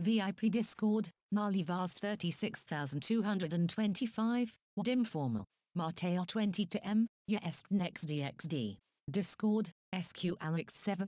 VIP Discord, Nalivas Vast 36225, Dim Formal, Mateo 20 to M, Yes Next DXD, Discord, SQ Alex 7,